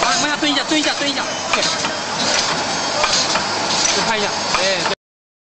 往下蹲一下，蹲一下，蹲一下，对，再拍一下，哎。对